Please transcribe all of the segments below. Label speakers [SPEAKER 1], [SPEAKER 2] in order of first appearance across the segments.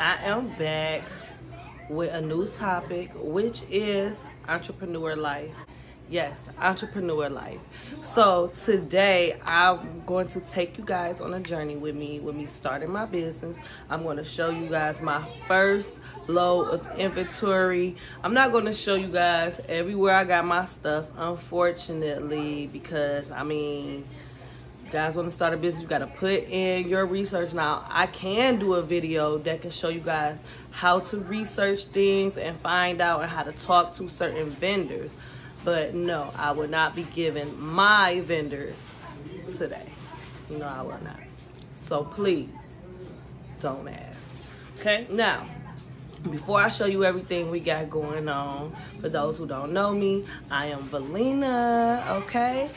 [SPEAKER 1] I am back with a new topic, which is entrepreneur life. Yes, entrepreneur life. So today I'm going to take you guys on a journey with me, with me starting my business. I'm going to show you guys my first load of inventory. I'm not going to show you guys everywhere I got my stuff, unfortunately, because I mean, guys want to start a business, you got to put in your research. Now, I can do a video that can show you guys how to research things and find out and how to talk to certain vendors. But no, I will not be giving my vendors today. No, I will not. So please, don't ask. Okay, now, before I show you everything we got going on, for those who don't know me, I am Valena, okay?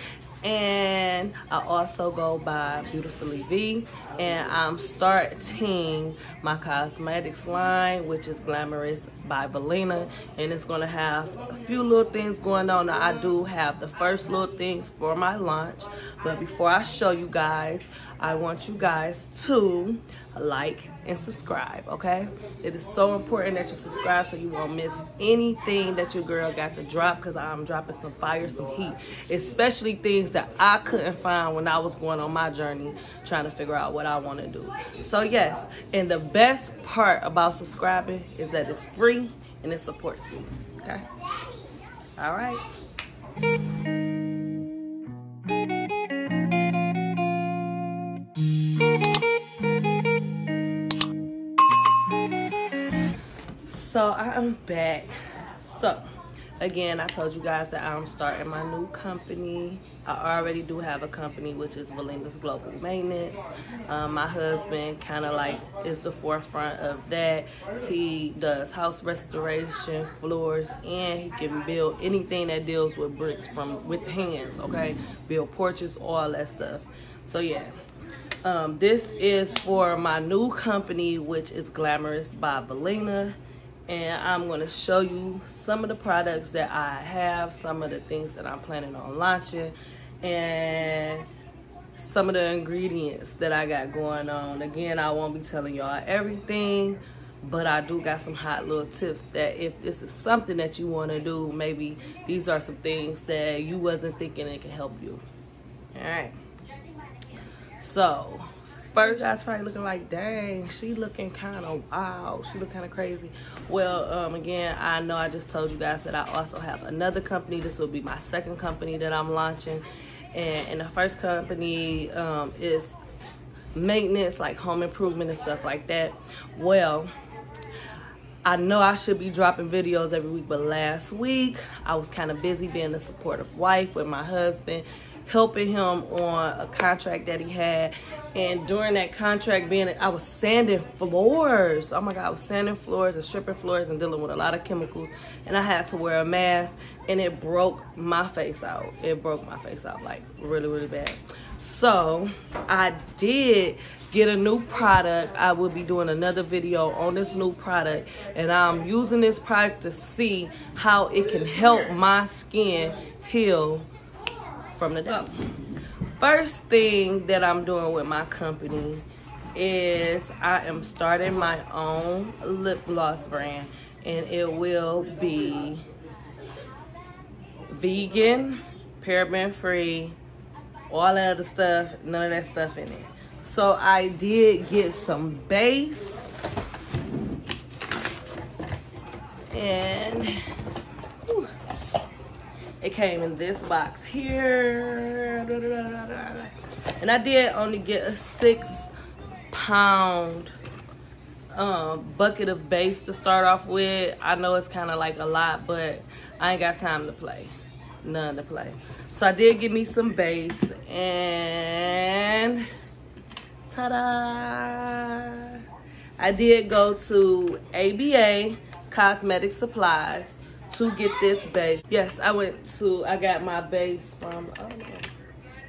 [SPEAKER 1] And I also go by Beautifully V. And I'm starting my cosmetics line which is Glamorous by Valena. And it's gonna have a few little things going on. Now, I do have the first little things for my launch. But before I show you guys I want you guys to like and subscribe okay? It is so important that you subscribe so you won't miss anything that your girl got to drop because I'm dropping some fire some heat. Especially things that I couldn't find when I was going on my journey trying to figure out what I want to do. So yes and the best part about subscribing is that it's free and it supports me okay? All right so I am back. So again, I told you guys that I'm starting my new company. I already do have a company, which is Valena's Global Maintenance. Um, my husband kind of like is the forefront of that. He does house restoration, floors, and he can build anything that deals with bricks from with hands. Okay, build porches, all that stuff. So yeah, um, this is for my new company, which is Glamorous by Valina and I'm going to show you some of the products that I have, some of the things that I'm planning on launching, and some of the ingredients that I got going on. Again, I won't be telling y'all everything, but I do got some hot little tips that if this is something that you want to do, maybe these are some things that you wasn't thinking it can help you. All right. So, First, guys probably looking like, dang, she looking kind of wild. She look kind of crazy. Well, um, again, I know I just told you guys that I also have another company. This will be my second company that I'm launching. And, and the first company um, is maintenance, like home improvement and stuff like that. Well, I know I should be dropping videos every week, but last week I was kind of busy being a supportive wife with my husband helping him on a contract that he had. And during that contract being, I was sanding floors. Oh my God, I was sanding floors and stripping floors and dealing with a lot of chemicals. And I had to wear a mask and it broke my face out. It broke my face out like really, really bad. So I did get a new product. I will be doing another video on this new product and I'm using this product to see how it can help my skin heal from the so, First thing that I'm doing with my company is I am starting my own lip gloss brand and it will be vegan, paraben free, all that other stuff, none of that stuff in it. So I did get some base and it came in this box here. And I did only get a six pound um, bucket of base to start off with. I know it's kind of like a lot, but I ain't got time to play. None to play. So I did get me some base and ta-da! I did go to ABA Cosmetic Supplies to get this base. Yes, I went to, I got my base from, oh.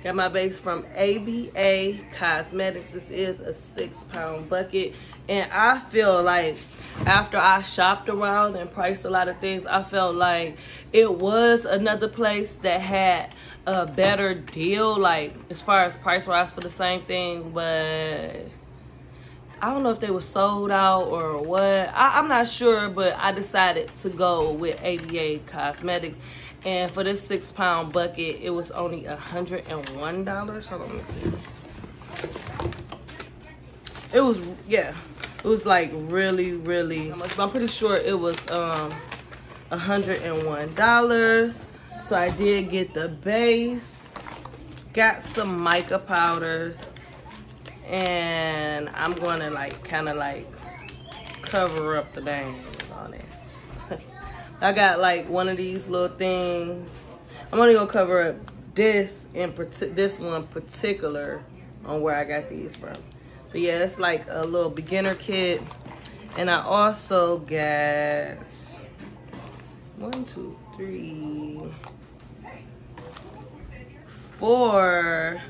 [SPEAKER 1] Got my base from ABA Cosmetics. This is a six pound bucket. And I feel like after I shopped around and priced a lot of things, I felt like it was another place that had a better deal, like as far as price wise for the same thing, but I don't know if they were sold out or what. I, am not sure, but I decided to go with ABA Cosmetics. And for this six pound bucket, it was only a $101. Hold on, let me see. It was, yeah, it was like really, really, I'm pretty sure it was um $101. So I did get the base, got some mica powders, and I'm gonna like kind of like cover up the bangs on it. I got like one of these little things. I'm gonna go cover up this in this one particular on where I got these from. But yeah, it's like a little beginner kit. And I also got one, two, three, four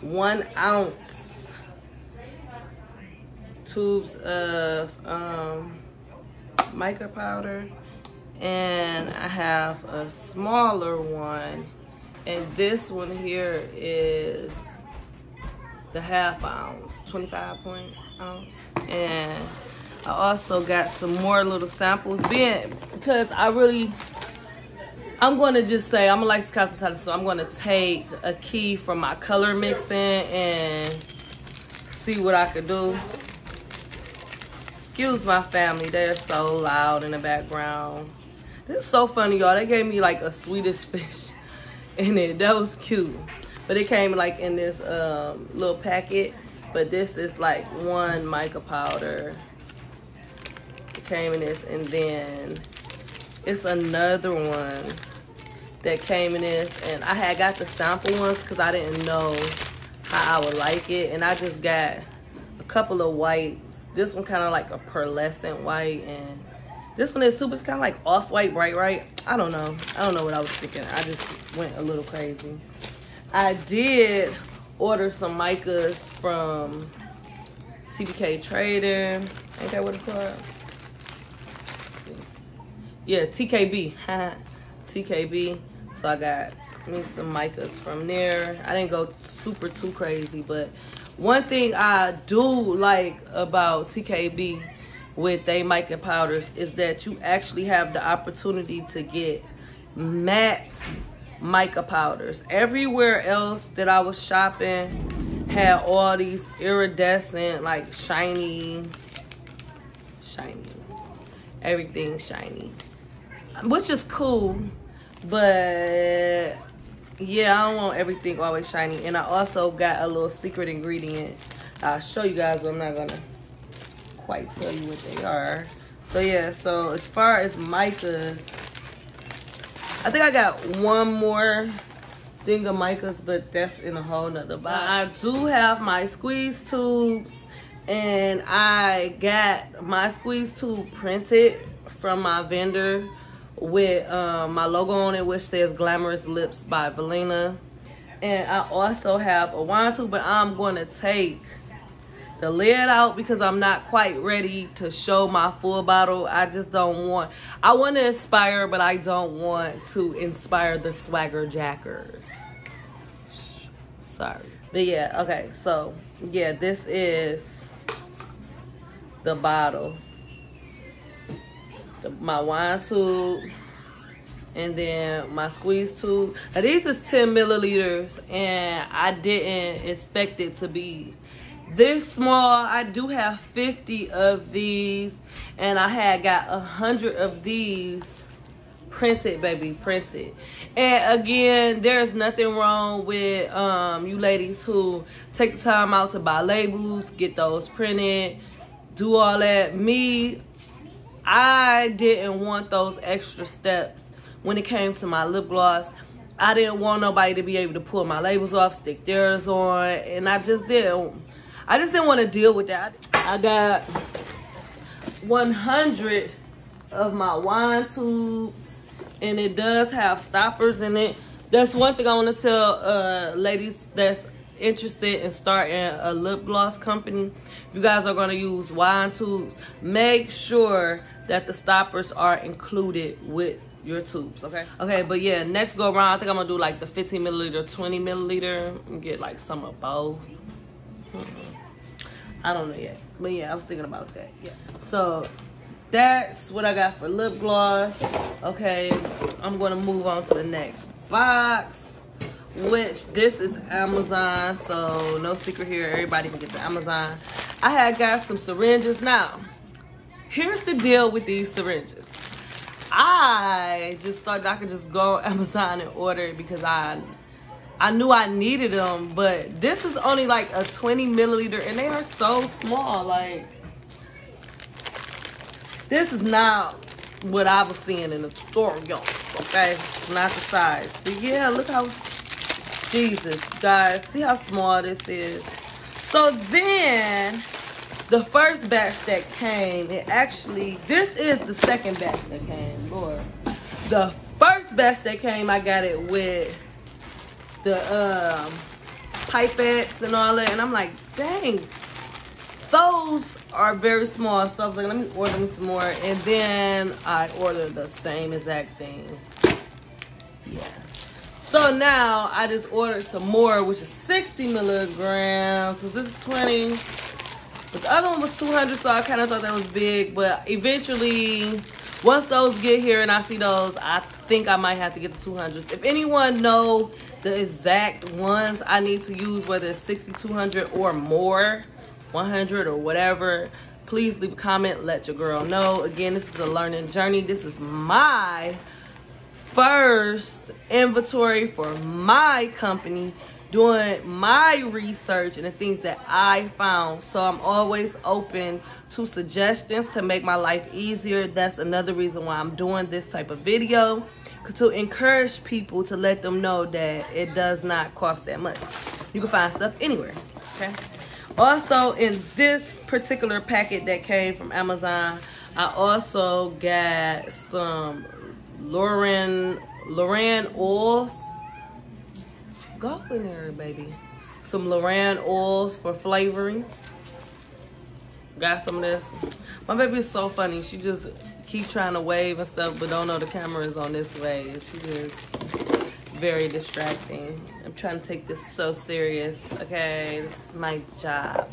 [SPEAKER 1] one ounce tubes of um, mica powder and I have a smaller one. And this one here is the half ounce 25 point ounce. And I also got some more little samples. Being because I really I'm going to just say, I'm a licensed cosmetologist, so I'm going to take a key from my color mixing and see what I could do. Excuse my family, they're so loud in the background. This is so funny, y'all. They gave me like a Swedish fish in it. That was cute. But it came like in this um, little packet. But this is like one mica powder. It came in this and then it's another one that came in this and I had got the sample ones because I didn't know how I would like it and I just got a couple of whites this one kind of like a pearlescent white and this one is too but it's kind of like off-white bright right? I don't know. I don't know what I was thinking. I just went a little crazy. I did order some micas from TBK Trading. Ain't that what it's called? Yeah TKB TKB. So I got me some micas from there. I didn't go super too crazy, but one thing I do like about TKB with they mica powders is that you actually have the opportunity to get matte mica powders. Everywhere else that I was shopping had all these iridescent, like shiny, shiny, everything shiny, which is cool but yeah, I don't want everything always shiny. And I also got a little secret ingredient. I'll show you guys, but I'm not gonna quite tell you what they are. So yeah, so as far as micas, I think I got one more thing of micas, but that's in a whole nother box. I do have my squeeze tubes and I got my squeeze tube printed from my vendor with um, my logo on it, which says Glamorous Lips by Valena. And I also have a wine tube, but I'm going to take the lid out because I'm not quite ready to show my full bottle. I just don't want, I want to inspire, but I don't want to inspire the swagger jackers. Sorry. But yeah, okay, so yeah, this is the bottle the, my wine tube, and then my squeeze tube. Now these is 10 milliliters, and I didn't expect it to be this small. I do have 50 of these, and I had got a hundred of these printed, baby, printed. And again, there's nothing wrong with um, you ladies who take the time out to buy labels, get those printed, do all that. Me, I didn't want those extra steps when it came to my lip gloss. I didn't want nobody to be able to pull my labels off, stick theirs on, and I just didn't. I just didn't want to deal with that. I got 100 of my wine tubes, and it does have stoppers in it. That's one thing I want to tell uh, ladies that's interested in starting a lip gloss company. you guys are going to use wine tubes, make sure that the stoppers are included with your tubes, okay? Okay, but yeah, next go around, I think I'm gonna do like the 15 milliliter, 20 milliliter, and get like some of both. Hmm. I don't know yet. But yeah, I was thinking about that. Yeah. So that's what I got for lip gloss. Okay, I'm gonna move on to the next box. Which this is Amazon, so no secret here. Everybody can get to Amazon. I had got some syringes. Now, here's the deal with these syringes. I just thought I could just go on Amazon and order it because I I knew I needed them, but this is only like a 20 milliliter and they are so small. Like, this is not what I was seeing in the store, y'all. Okay, it's not the size. But yeah, look how, Jesus, guys, see how small this is. So then, the first batch that came, it actually, this is the second batch that came, Lord. The first batch that came, I got it with the um, pipettes and all that. And I'm like, dang, those are very small. So I was like, let me order them some more. And then I ordered the same exact thing. Yeah. So now I just ordered some more, which is 60 milligrams. So this is 20. But the other one was 200, so I kind of thought that was big. But eventually, once those get here and I see those, I think I might have to get the 200s. If anyone know the exact ones I need to use, whether it's 6200 or more, 100 or whatever, please leave a comment, let your girl know. Again, this is a learning journey. This is my first inventory for my company doing my research and the things that I found. So I'm always open to suggestions to make my life easier. That's another reason why I'm doing this type of video to encourage people to let them know that it does not cost that much. You can find stuff anywhere, okay? Also, in this particular packet that came from Amazon, I also got some LorAnn, LorAnn oils. Go in there, baby. Some LorAnn oils for flavoring. Got some of this. My baby is so funny. She just keep trying to wave and stuff, but don't know the camera is on this way. She just very distracting. I'm trying to take this so serious. Okay, this is my job.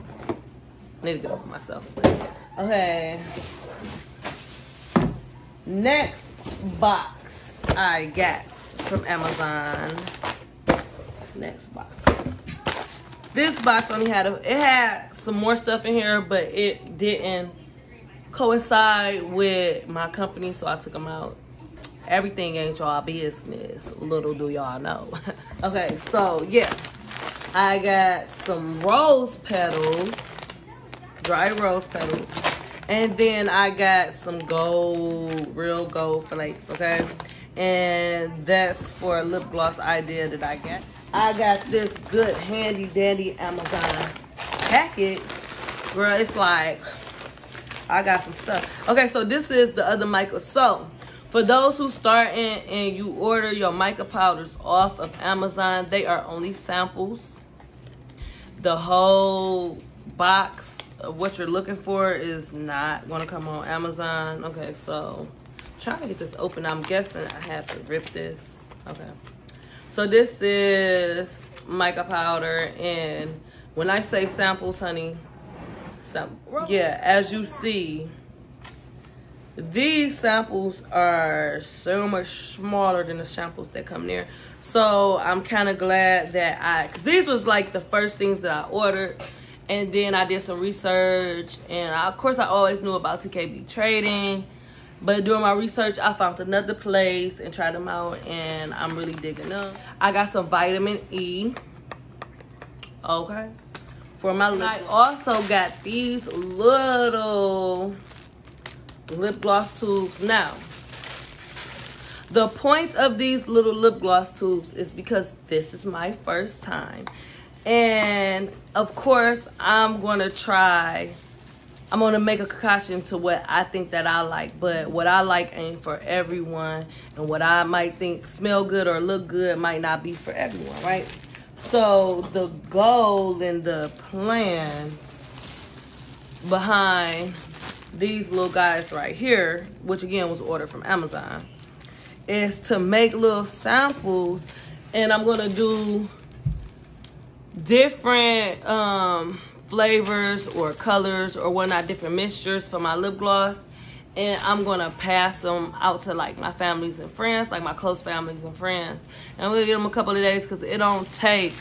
[SPEAKER 1] I need to get over myself. Okay. Next box I got from Amazon. Next box. This box only had a, it had some more stuff in here, but it didn't coincide with my company, so I took them out. Everything ain't y'all business. Little do y'all know. okay, so yeah. I got some rose petals, dry rose petals. And then I got some gold, real gold flakes, okay? And that's for a lip gloss idea that I got. I got this good handy dandy Amazon package. Girl, it's like I got some stuff. Okay, so this is the other mica. So, for those who start in and you order your mica powders off of Amazon, they are only samples. The whole box what you're looking for is not going to come on Amazon. Okay, so trying to get this open. I'm guessing I had to rip this. Okay. So this is mica powder and when I say samples, honey, some, yeah, as you see, these samples are so much smaller than the samples that come there. So I'm kind of glad that I, cause these was like the first things that I ordered. And then I did some research and I, of course I always knew about TKB trading. But doing my research, I found another place and tried them out and I'm really digging them. I got some vitamin E. Okay for my lip. I also got these little lip gloss tubes. Now, the point of these little lip gloss tubes is because this is my first time. And of course, I'm to try, I'm to make a concoction to what I think that I like. But what I like ain't for everyone. And what I might think smell good or look good might not be for everyone, right? So the goal and the plan behind these little guys right here, which again was ordered from Amazon, is to make little samples and I'm gonna do different um, flavors or colors or whatnot, different mixtures for my lip gloss. And I'm gonna pass them out to like my families and friends, like my close families and friends. And we'll give them a couple of days because it don't take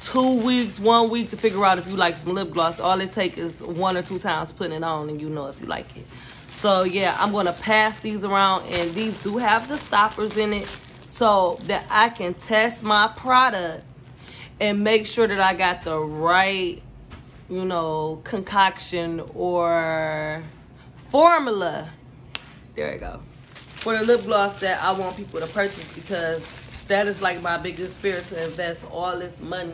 [SPEAKER 1] two weeks, one week to figure out if you like some lip gloss. All it takes is one or two times putting it on and you know if you like it. So yeah, I'm gonna pass these around and these do have the stoppers in it so that I can test my product and make sure that I got the right, you know, concoction or formula. There we go. For the lip gloss that I want people to purchase because that is like my biggest fear to invest all this money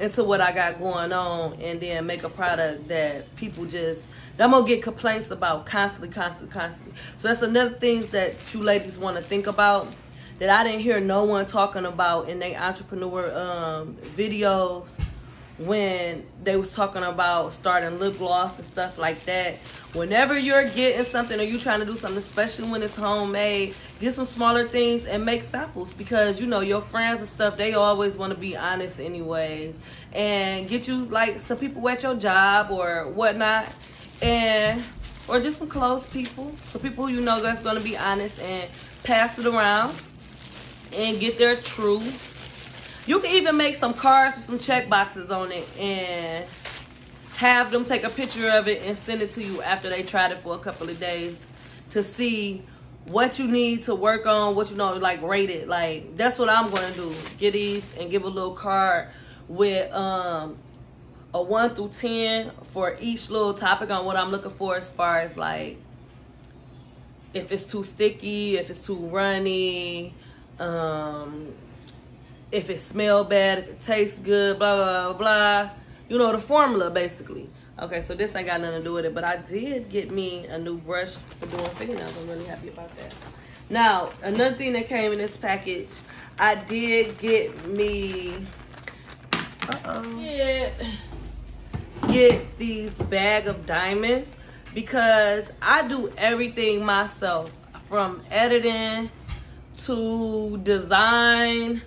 [SPEAKER 1] into what I got going on and then make a product that people just I'm gonna get complaints about constantly, constantly, constantly. So that's another things that you ladies want to think about that I didn't hear no one talking about in their entrepreneur um, videos when they was talking about starting lip gloss and stuff like that. Whenever you're getting something or you trying to do something, especially when it's homemade, get some smaller things and make samples because you know your friends and stuff they always want to be honest anyways and get you like some people at your job or whatnot and or just some close people some people you know that's going to be honest and pass it around and get their true you can even make some cards with some check boxes on it and have them take a picture of it and send it to you after they tried it for a couple of days to see what you need to work on, what you know, like rate it. Like that's what I'm gonna do. Get these and give a little card with um a one through ten for each little topic on what I'm looking for as far as like if it's too sticky, if it's too runny, um, if it smell bad, if it tastes good, blah, blah, blah, You know, the formula, basically. Okay, so this ain't got nothing to do with it, but I did get me a new brush for doing fingernails. I'm really happy about that. Now, another thing that came in this package, I did get me, uh-oh, get, get these bag of diamonds because I do everything myself from editing to design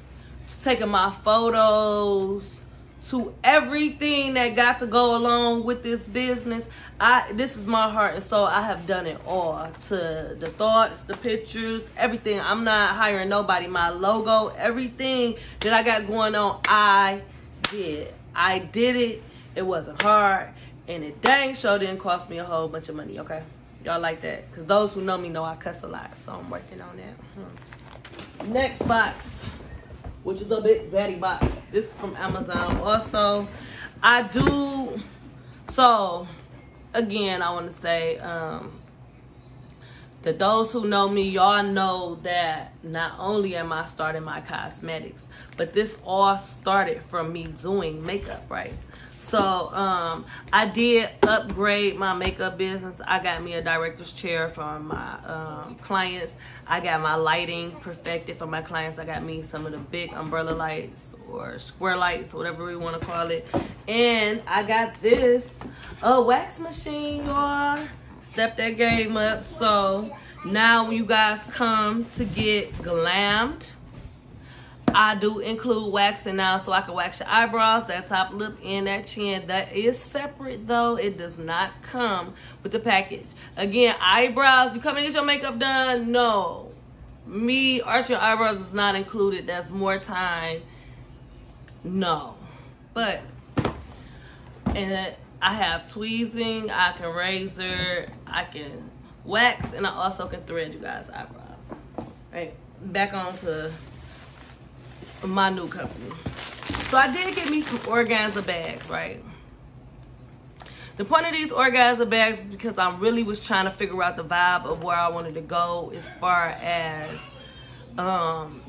[SPEAKER 1] to taking my photos to everything that got to go along with this business. I this is my heart and soul. I have done it all to the thoughts, the pictures, everything. I'm not hiring nobody. My logo, everything that I got going on, I did. I did it. It wasn't hard. And it dang sure didn't cost me a whole bunch of money, okay? Y'all like that? Because those who know me know I cuss a lot, so I'm working on that. Hmm. Next box which is a big daddy box. This is from Amazon. Also, I do, so again, I want to say, um, that those who know me, y'all know that not only am I starting my cosmetics, but this all started from me doing makeup, right? So um, I did upgrade my makeup business. I got me a director's chair for my um, clients. I got my lighting perfected for my clients. I got me some of the big umbrella lights or square lights, whatever we want to call it. And I got this a wax machine, y'all. Step that game up. So now you guys come to get glammed, I do include waxing now so I can wax your eyebrows, that top lip, and that chin. That is separate though. It does not come with the package. Again, eyebrows, you come and get your makeup done? No. Me arching your eyebrows is not included. That's more time. No. But, and I have tweezing, I can razor, I can wax, and I also can thread you guys' eyebrows. All right, back on to my new company. So I did get me some organza bags, right? The point of these organza bags is because I really was trying to figure out the vibe of where I wanted to go as far as um,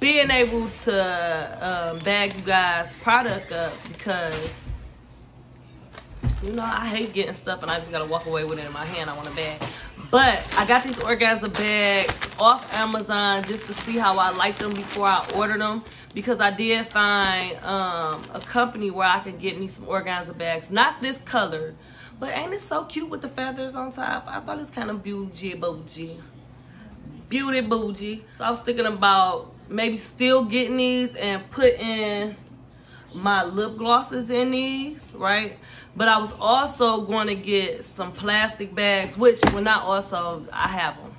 [SPEAKER 1] being able to um, bag you guys product up because you know I hate getting stuff and I just gotta walk away with it in my hand. I want a bag. But I got these organza bags off Amazon just to see how I like them before I order them. Because I did find um, a company where I can get me some organza bags. Not this color. But ain't it so cute with the feathers on top? I thought it's kind of bougie bougie. Beauty bougie. So I was thinking about maybe still getting these and putting my lip glosses in these, right? But I was also going to get some plastic bags, which when I also, I have them.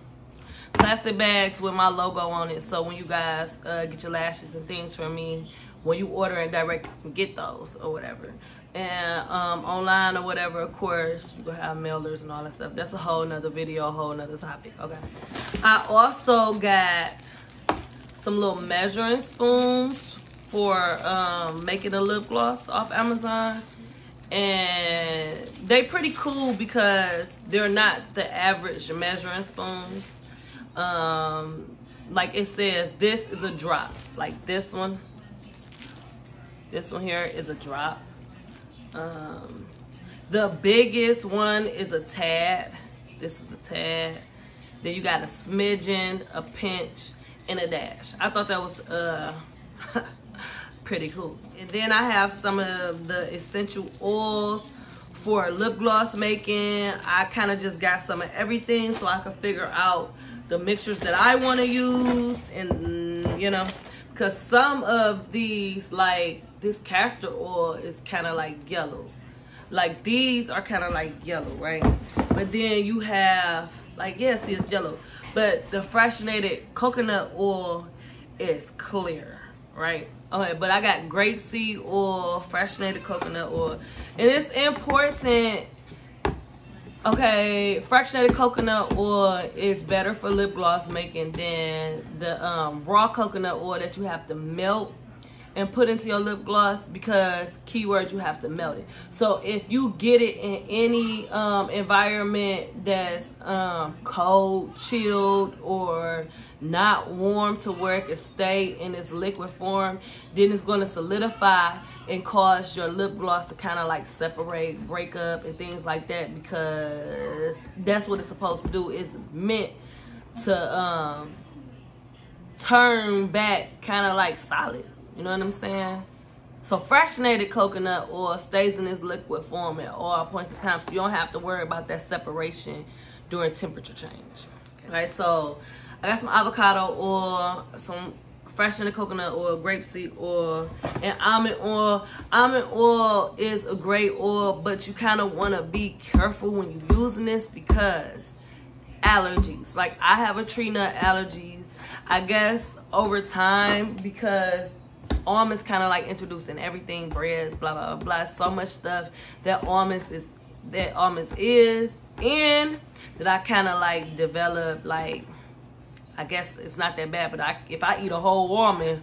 [SPEAKER 1] Plastic bags with my logo on it. So when you guys uh, get your lashes and things from me, when you order and direct, get those or whatever. And um, online or whatever, of course, you can have mailers and all that stuff. That's a whole nother video, a whole nother topic. Okay. I also got some little measuring spoons for um, making a lip gloss off Amazon. And they pretty cool because they're not the average measuring spoons. Um, like it says, this is a drop. Like this one. This one here is a drop. Um, the biggest one is a tad. This is a tad. Then you got a smidgen, a pinch, and a dash. I thought that was uh, pretty cool. And then I have some of the essential oils for lip gloss making. I kind of just got some of everything so I can figure out the mixtures that I want to use and mm, you know because some of these like this castor oil is kind of like yellow like these are kind of like yellow right but then you have like yes it's yellow but the fractionated coconut oil is clear, right? Okay, but I got grapeseed oil, fractionated coconut oil. And it's important, okay, fractionated coconut oil is better for lip gloss making than the um, raw coconut oil that you have to melt and put into your lip gloss because keyword you have to melt it so if you get it in any um, environment that's um, cold chilled or not warm to where it can stay in its liquid form then it's going to solidify and cause your lip gloss to kind of like separate break up and things like that because that's what it's supposed to do it's meant to um, turn back kind of like solid you know what I'm saying? So fractionated coconut oil stays in its liquid form at all points in time. So you don't have to worry about that separation during temperature change. Okay, so I got some avocado oil, some fractionated coconut oil, grapeseed oil, and almond oil. Almond oil is a great oil, but you kind of want to be careful when you're using this because allergies. Like I have a tree nut allergies. I guess over time because almonds kind of like introducing everything, breads, blah, blah, blah, so much stuff that almonds is, that almonds is in that I kind of like develop like, I guess it's not that bad, but I, if I eat a whole almond,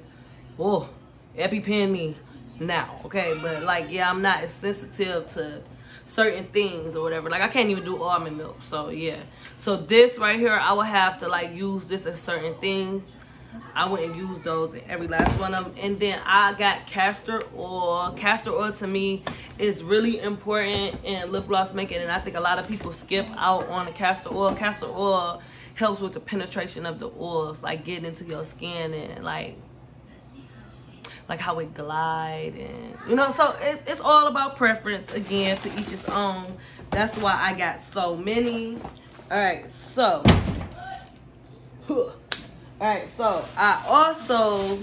[SPEAKER 1] oh, EpiPen me now, okay? But like, yeah, I'm not as sensitive to certain things or whatever. Like I can't even do almond milk, so yeah. So this right here, I will have to like use this in certain things I wouldn't use those in every last one of them. And then I got castor oil. Castor oil to me is really important in lip gloss making. And I think a lot of people skip out on the castor oil. Castor oil helps with the penetration of the oils. Like getting into your skin and like like how it glide and you know so it, it's all about preference again to each its own that's why i got so many all right so all right, so I also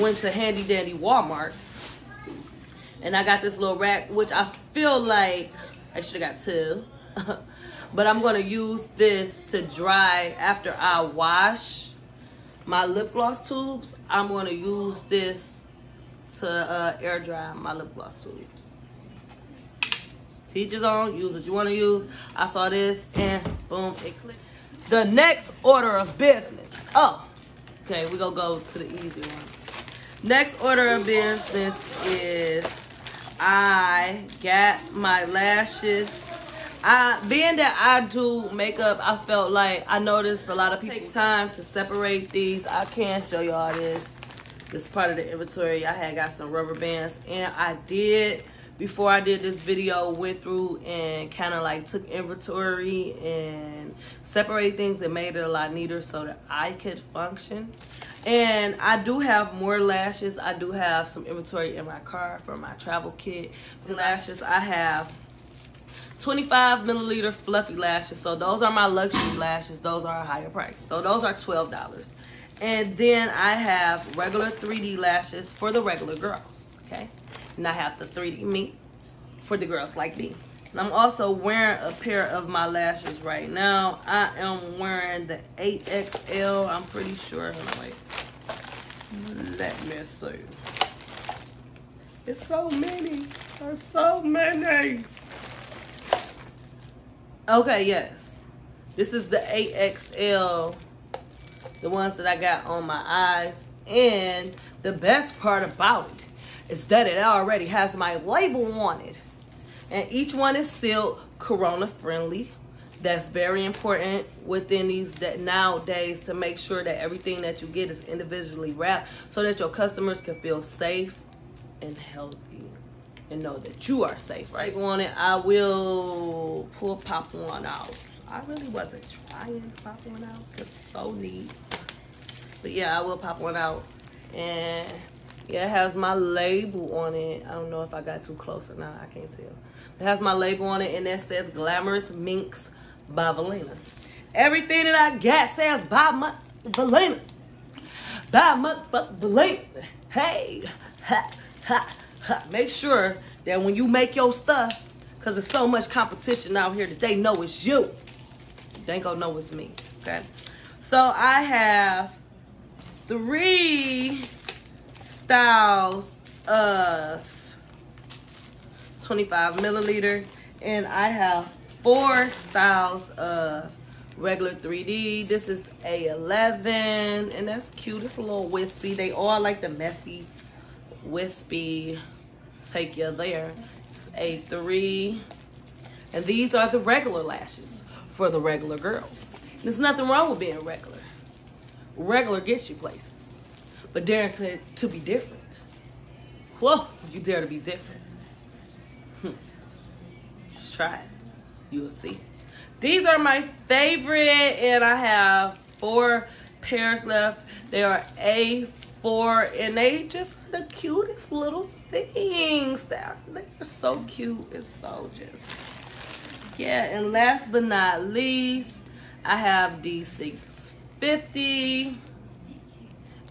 [SPEAKER 1] went to Handy Dandy Walmart and I got this little rack, which I feel like I should have got two. but I'm going to use this to dry after I wash my lip gloss tubes. I'm going to use this to uh, air dry my lip gloss tubes. Teachers on, use what you want to use. I saw this and boom, it clicked. The next order of business. Oh, okay, we're gonna go to the easy one. Next order of business is I got my lashes. I being that I do makeup, I felt like I noticed a lot of people take time to separate these. I can show y'all this. This part of the inventory. I had got some rubber bands and I did before I did this video, went through and kind of like took inventory and separated things and made it a lot neater so that I could function. And I do have more lashes. I do have some inventory in my car for my travel kit. The lashes, I have 25 milliliter fluffy lashes. So those are my luxury lashes. Those are a higher price. So those are $12. And then I have regular 3D lashes for the regular girls, okay? And I have the 3D mink for the girls like me. And I'm also wearing a pair of my lashes right now. I am wearing the 8XL. I'm pretty sure. Wait. Let me see. It's so many. There's so many. Okay, yes. This is the 8XL. The ones that I got on my eyes. And the best part about it is that it already has my label on it. And each one is sealed corona friendly. That's very important within these that nowadays to make sure that everything that you get is individually wrapped so that your customers can feel safe and healthy and know that you are safe, right? On it, I will pull pop one out. I really wasn't trying to pop one out. It's so neat. But yeah, I will pop one out. And yeah, it has my label on it. I don't know if I got too close or not. I can't tell. It has my label on it and it says Glamorous Minks by Valena. Everything that I got says by my Valena. By my Valena. Hey, ha, ha. Make sure that when you make your stuff, because there's so much competition out here that they know it's you. They ain't gonna know it's me, okay? So I have three styles of 25 milliliter and I have four styles of regular 3D. This is A11 and that's cute. It's a little wispy. They all like the messy, wispy take you there. It's A3 and these are the regular lashes for the regular girls. There's nothing wrong with being regular. Regular gets you places. But dare to, to be different. Whoa, you dare to be different. Hmm. Just try it. You will see. These are my favorite, and I have four pairs left. They are A4, and they just the cutest little things. They're, they're so cute. and so just, yeah. And last but not least, I have D650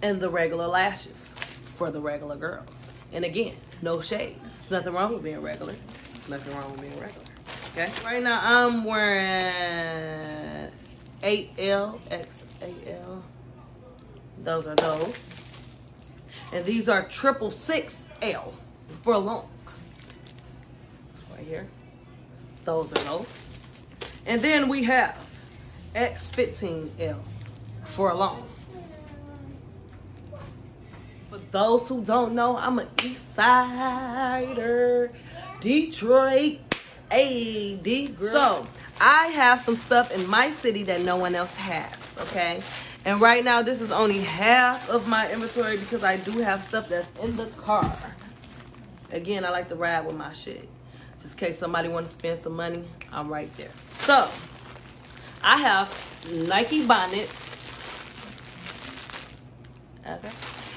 [SPEAKER 1] and the regular lashes for the regular girls. And again, no shade. There's nothing wrong with being regular. There's nothing wrong with being regular. Okay. Right now I'm wearing 8L, XAL. Those are those. And these are triple six L for long. Right here. Those are those. And then we have X15L for a long. For those who don't know, I'm an East Sider, Detroit, AD girl. So I have some stuff in my city that no one else has, okay? And right now, this is only half of my inventory because I do have stuff that's in the car. Again, I like to ride with my shit. Just in case somebody want to spend some money, I'm right there. So, I have Nike bonnets. Okay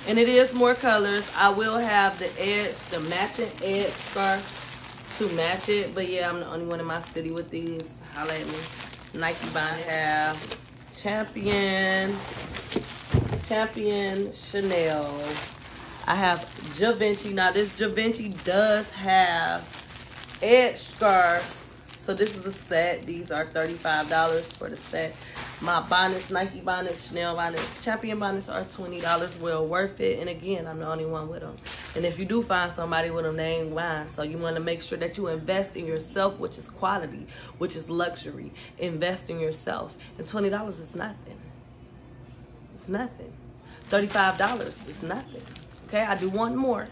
[SPEAKER 1] and it is more colors. I will have the edge, the matching edge scarf to match it. But yeah, I'm the only one in my city with these. Holla at me. Nike bonnet have Champion, Champion Chanel. I have Givenchy. Now this Givenchy does have edge scarves. So this is a set. These are $35 for the set. My bonnets, Nike bonnets, Chanel bonnets, Champion bonnets are $20. Well worth it. And again, I'm the only one with them. And if you do find somebody with them, they ain't mine. So you want to make sure that you invest in yourself, which is quality, which is luxury. Invest in yourself. And $20 is nothing. It's nothing. $35 is nothing. Okay, I do want more.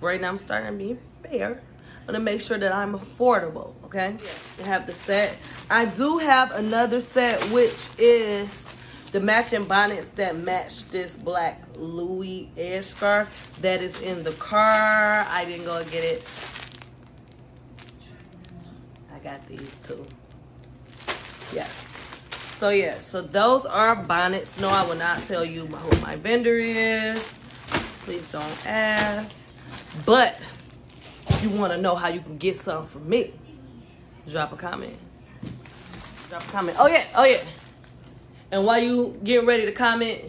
[SPEAKER 1] Right now I'm starting to be fair Gonna make sure that I'm affordable, okay? I have the set. I do have another set, which is the matching bonnets that match this black Louis edge scarf that is in the car. I didn't go get it. I got these too. Yeah. So yeah, so those are bonnets. No, I will not tell you who my vendor is. Please don't ask. But if you want to know how you can get some from me, drop a comment. Drop a comment. Oh, yeah. Oh, yeah. And while you getting ready to comment,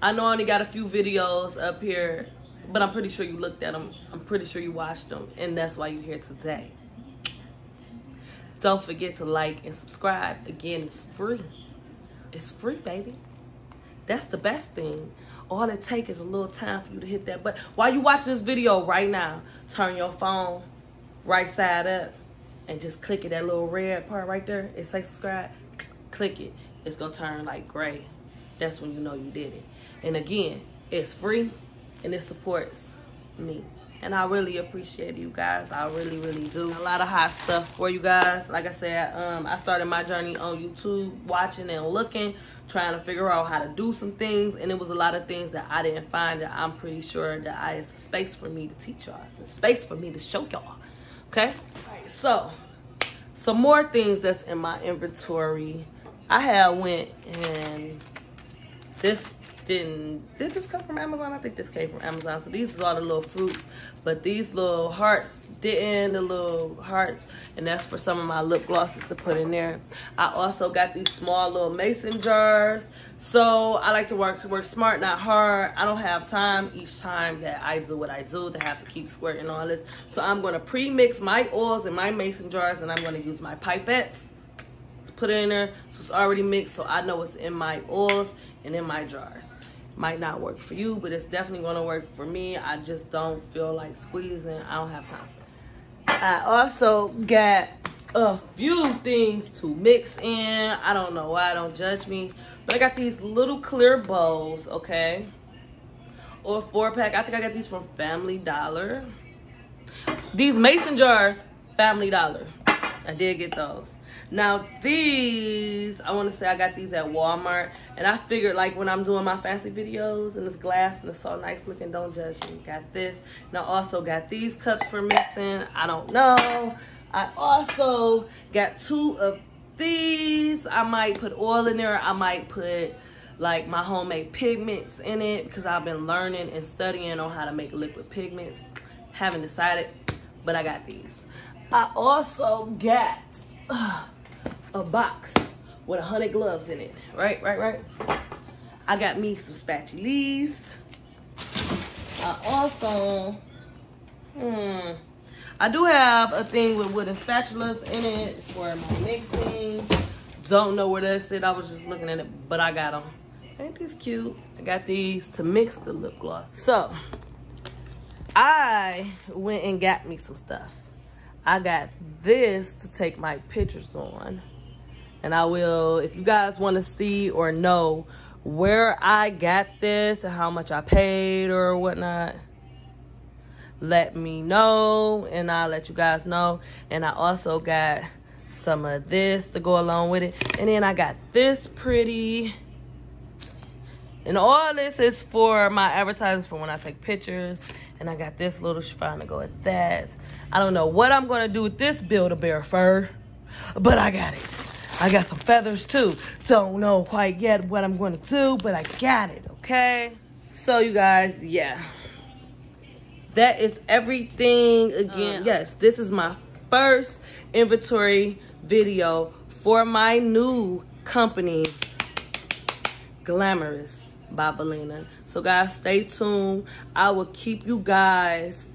[SPEAKER 1] I know I only got a few videos up here, but I'm pretty sure you looked at them. I'm pretty sure you watched them, and that's why you're here today. Don't forget to like and subscribe. Again, it's free. It's free, baby. That's the best thing. All it takes is a little time for you to hit that button. While you watching this video right now, turn your phone right side up and just click it. That little red part right there, it says subscribe. Click it. It's to turn like gray. That's when you know you did it. And again, it's free and it supports me. And I really appreciate you guys. I really, really do. A lot of hot stuff for you guys. Like I said, um, I started my journey on YouTube, watching and looking, trying to figure out how to do some things. And it was a lot of things that I didn't find that I'm pretty sure that I, it's a space for me to teach y'all. It's a space for me to show y'all. Okay? So, some more things that's in my inventory. I had went and this didn't did this come from amazon? I think this came from amazon. So these are all the little fruits but these little hearts didn't the little hearts? And that's for some of my lip glosses to put in there. I also got these small little mason jars. So i like to work work smart not hard. I don't have time each time that i do what i do to have to keep squirting all this. So i'm going to pre-mix my oils in my mason jars and i'm going to use my pipettes put it in there so it's already mixed so I know it's in my oils and in my jars. Might not work for you, but it's definitely gonna work for me. I just don't feel like squeezing. I don't have time. I also got a few things to mix in. I don't know why, don't judge me. But I got these little clear bowls, okay? Or four pack. I think I got these from Family Dollar. These mason jars, Family Dollar. I did get those. Now these, I want to say I got these at Walmart. And I figured like when I'm doing my fancy videos and it's glass and it's so nice looking, don't judge me. Got this. Now also got these cups for mixing. I don't know. I also got two of these. I might put oil in there. I might put like my homemade pigments in it because I've been learning and studying on how to make liquid pigments. Haven't decided, but I got these. I also got uh, a box with a hundred gloves in it. Right, right, right. I got me some spatulas. I also, hmm, I do have a thing with wooden spatulas in it for my mixing. Don't know where that's it. I was just looking at it, but I got them. Ain't these cute? I got these to mix the lip gloss. So, I went and got me some stuff. I got this to take my pictures on. And I will, if you guys want to see or know where I got this and how much I paid or whatnot, let me know and I'll let you guys know. And I also got some of this to go along with it. And then I got this pretty. And all this is for my advertisements for when I take pictures. And I got this little chiffon to go with that. I don't know what I'm going to do with this Build-A-Bear fur, but I got it. I got some feathers too. Don't know quite yet what I'm going to do, but I got it, okay? So you guys, yeah. That is everything. Again, uh. yes, this is my first inventory video for my new company, Glamorous by Valena. So guys, stay tuned. I will keep you guys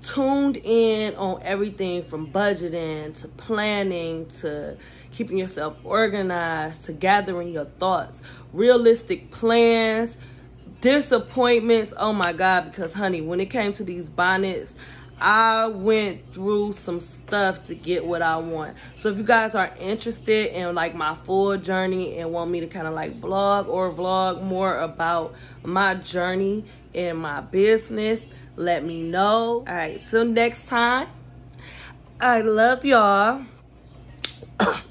[SPEAKER 1] tuned in on everything from budgeting to planning to keeping yourself organized to gathering your thoughts, realistic plans, disappointments. Oh my God, because honey, when it came to these bonnets, I went through some stuff to get what I want. So if you guys are interested in like my full journey and want me to kind of like blog or vlog more about my journey in my business, let me know. All right, so next time, I love y'all.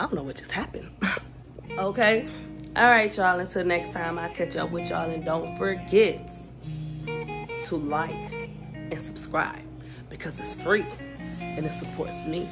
[SPEAKER 1] I don't know what just happened. okay? All right, y'all. Until next time, I'll catch up with y'all. And don't forget to like and subscribe because it's free and it supports me.